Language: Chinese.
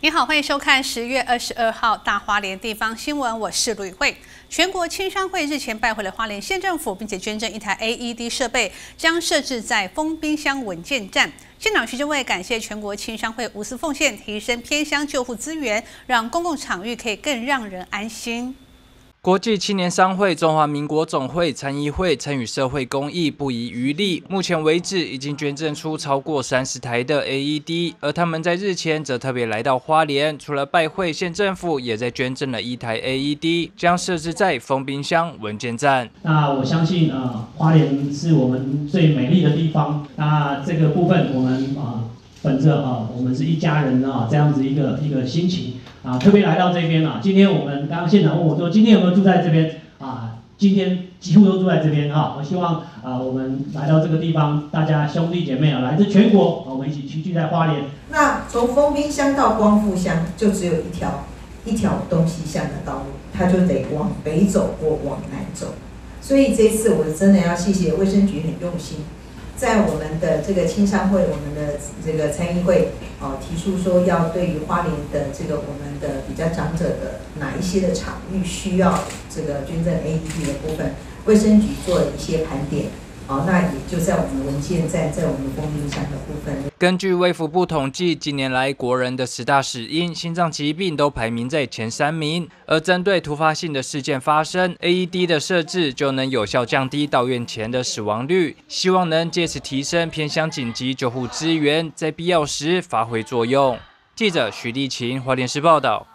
你好，欢迎收看十月二十二号大花莲地方新闻，我是吕慧。全国青商会日前拜会了花莲县政府，并且捐赠一台 AED 设备，将设置在封冰箱文件站。县长徐正伟感谢全国青商会无私奉献，提升偏乡救护资源，让公共场域可以更让人安心。国际青年商会、中华民国总会、参议会参与社会公益不遗余力，目前为止已经捐赠出超过三十台的 AED。而他们在日前则特别来到花莲，除了拜会县政府，也在捐赠了一台 AED，将设置在封冰箱文件站。那我相信啊，花莲是我们最美丽的地方。那这个部分我们啊。本着啊，我们是一家人啊，这样子一个一个心情啊，特别来到这边啊。今天我们刚刚现场问我说，今天有没有住在这边啊？今天几乎都住在这边哈。我希望啊，我们来到这个地方，大家兄弟姐妹啊，来自全国，我们一起齐聚在花莲。那从丰滨乡到光复乡就只有一条一条东西向的道路，它就得往北走或往南走。所以这次我真的要谢谢卫生局很用心。在我们的这个青商会，我们的这个参议会，哦，提出说要对于花莲的这个我们的比较长者的哪一些的场域需要这个捐赠 AED 的部分，卫生局做了一些盘点。好，那也就在我们文件在在我们公民箱的部分。根据卫福部统计，近年来国人的十大死因，心脏疾病都排名在前三名。而针对突发性的事件发生，AED 的设置就能有效降低到院前的死亡率，希望能借此提升偏乡紧急救护资源，在必要时发挥作用。记者徐立琴，华联市报道。